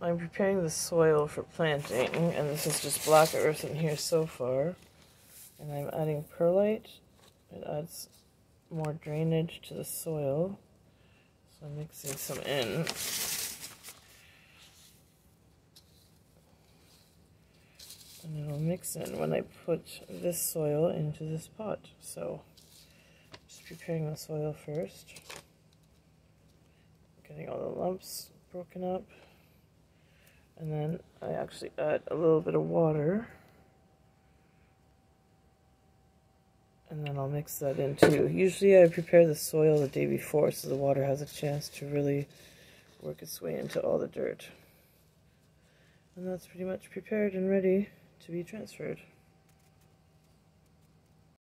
I'm preparing the soil for planting, and this is just black earth in here so far. And I'm adding perlite. It adds more drainage to the soil. So I'm mixing some in. And it'll mix in when I put this soil into this pot. So just preparing the soil first. Getting all the lumps broken up. And then I actually add a little bit of water. And then I'll mix that in too. Usually I prepare the soil the day before so the water has a chance to really work its way into all the dirt. And that's pretty much prepared and ready to be transferred.